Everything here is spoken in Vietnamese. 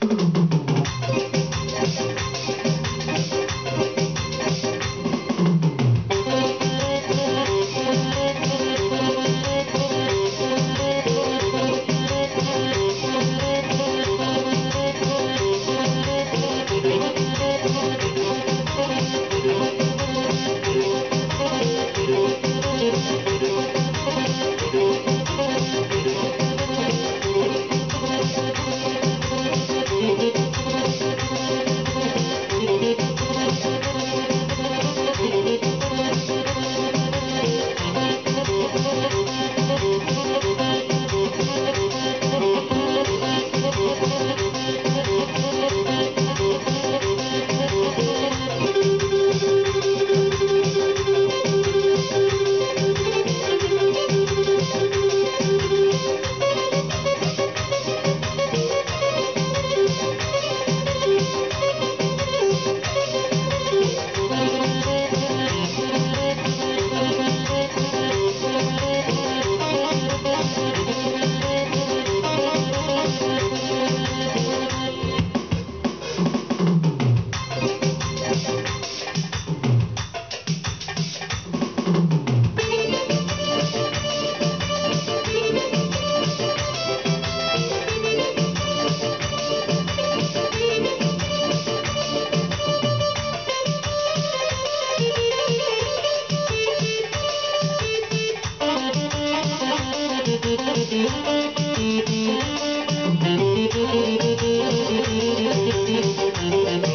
嗯哼哼哼 Thank you.